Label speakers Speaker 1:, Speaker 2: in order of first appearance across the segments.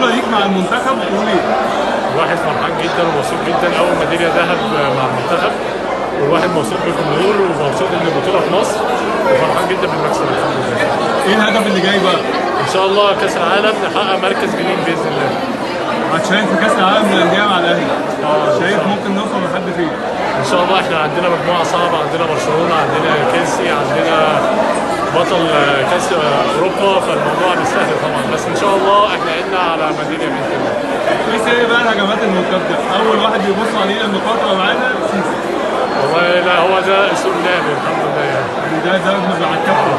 Speaker 1: بطوله ليك مع المنتخب تقول إيه؟
Speaker 2: الواحد فرحان جدا ومبسوط جدا أول ميداليه ذهب مع المنتخب. والواحد مبسوط بالجمهور ومبسوط إن البطولة في مصر. وفرحان جدا بالمكسب
Speaker 1: إيه الهدف اللي جاي بقى؟
Speaker 2: إن شاء الله كأس العالم نحقق مركز جديد بإذن الله.
Speaker 1: هتشارك في كأس العالم للانديه مع الأهلي. شايف ممكن نوصل لحد فين؟
Speaker 2: إن شاء الله إحنا عندنا مجموعة صعبة. عندنا برشلونة عندنا تشيلسي عندنا بطل كاس أوروبا فالموضوع مش سهل طبعا. بس إن شاء الله إحنا قلنا على ميداليه باذن الله
Speaker 1: إيه سر بقى الهجمات المرتده؟ أول واحد بيبص عليه لما فتره معانا سيسي.
Speaker 2: والله لا هو ده أسلوب لعب الحمد لله يعني.
Speaker 1: يعني ده ده مع الكابتن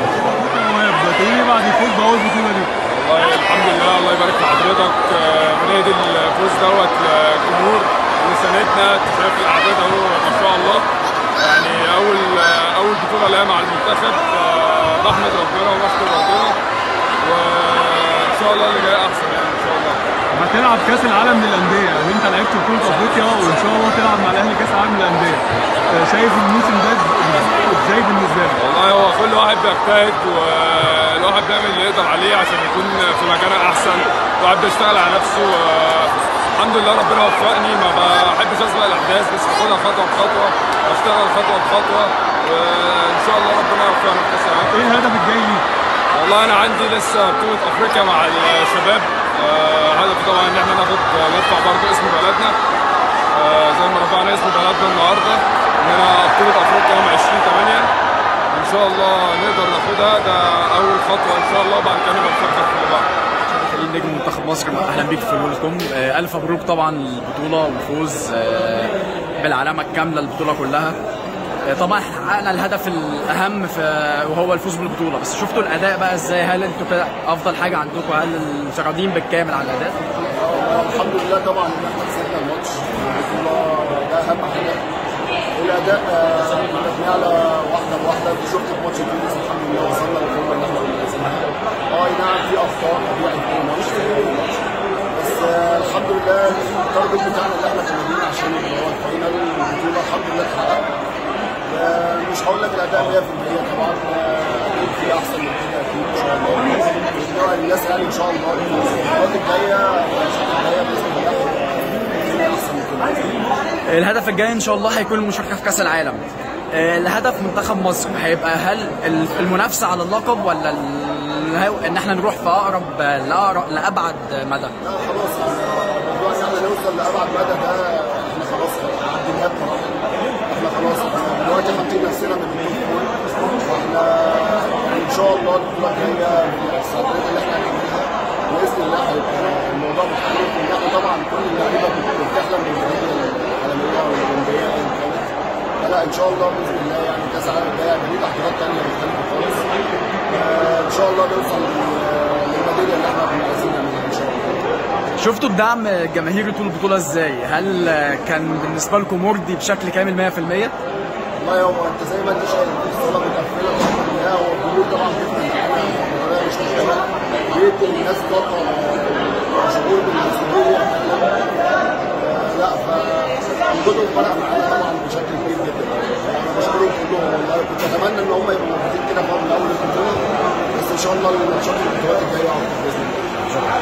Speaker 1: تقول إيه بعد الفوز باول بطولة دي؟
Speaker 3: والله الحمد لله الله يبارك في حضرتك. آه، بنهدي الفوز دوت للجمهور اللي ساندنا انت شايف الأعداد أهو ما شاء الله. يعني أول آه، أول بطولة ليا مع المنتخب. بحمد ربنا وبشكر ربنا. وإن شاء الله اللي جاي أحسن يعني إن شاء الله.
Speaker 1: هتلعب كأس العالم للأندية. يعني أنت لعبت بطوله أفريقيا وإن شاء الله تلعب مع الأهلي كأس العالم للأندية. آه، شايف الموسم ده إزاي بالنسبة لك؟
Speaker 3: والله هو كل واحد بيجتهد والواحد بيعمل اللي يقدر عليه عشان يكون في مكان أحسن. الواحد بيشتغل على نفسه الحمد لله ربنا وفقني. ما بحبش أسبق الأحداث بس باخدها خطوة بخطوة بشتغل خطوة بخطوة وإن شاء الله ربنا يوفقنا في كاس العالم
Speaker 1: إيه الهدف الجاي ليك؟
Speaker 3: والله أنا عندي لسه بطولة أفريقيا مع الشباب. آه، هدفي طبعا إن إحنا ناخد ندفع برضه اسم بلدنا. آه، زي ما رفعنا اسم بلدنا النهارده اننا بطولة أفريقيا يوم 20 8 إن شاء الله نقدر ناخدها. ده أول خطوة إن شاء الله بعد كده نبقى نفكر في
Speaker 4: خليل نجم منتخب مصر أهلا بيك في الويلكم آه، ألف مبروك طبعا البطولة والفوز آه، بالعلامة الكاملة البطوله كلها. آه، طبعا إحنا حققنا الهدف الأهم في وهو الفوز بالبطولة. بس شفتوا الأداء بقى إزاي؟ هل أنتوا كده أفضل حاجة عندكم؟ هل راضيين بالكامل على الأداء؟
Speaker 5: الحمد لله طبعا إن إحنا كسبنا الماتش. البطوله ده أهم حاجة. والأداء آه، كنا بنعلى واحدة بواحدة. شفت الماتش تونس الحمد لله وصلنا للقمه اللي إحنا عايزينها. آه أي نعم في أخطاء طبيعي في الماتش بس آه، الحمد لله ال target بتاعنا اللي إحنا كنا عشان اللي هو ال final البطولة الحمد لله اتحقق آه، مش هقول لك الأداء 100% طبعا آه، أكيد في أحسن من كده أكيد إن شاء الله. الناس يعني إن شاء الله الفترات الجايه الفترات الجاية باذن الله هيبقى احسن من كده
Speaker 4: الهدف الجاي إن شاء الله هيكون المشاركة في كأس العالم. آه، الهدف منتخب مصر هيبقى هل المنافسة على اللقب ولا إن إحنا نروح في أقرب لأقرب لأبعد مدى؟
Speaker 5: لا خلاص إن إحنا نوصل لأبعد مدى ده إحنا خلاص عديناه بصراحه إحنا خلاص إحنا دلوقتي حاطين نفسنا من ال top four وإحنا يعني ان شاء الله البطوله الجايه بالصعوبات اللي إحنا هنعملها بإذن الله هيبقى الموضوع مختلف ان إحنا طبعا كل اللعيبة بتحلم بالميداليه العالميه والاولمبيه ايا كانت لا إن شاء الله بإذن الله يعني كأس العالم الجاي هيبقى ليه تحضيرات ثانية مختلفه خالص آه، إن شاء الله نوصل لل- للميداليه اللي إحنا كنا عايزين نعملها إن شاء الله.
Speaker 4: شفتوا الدعم الجماهيري طول البطولة إزاي؟ هل كان بالنسبة لكم مرضي بشكل كامل 100%
Speaker 5: والله هو أنت زي ما أنت شايف الصاله متقفلة الحمد لله هو الجمهور طبعا بيفرق معانا بطريقه مش طبيعيه بيدي الناس طاقه وشعور بالمسؤوليه آه، لا فوجودهم فرق معانا طبعا بشكل كبير جدا بشكرهم كلهم والله كنت أتمنى إن هم يبقوا موجودين كده من أول البطوله بس إن شاء الله الماتشات البطولات الجاية باذن الله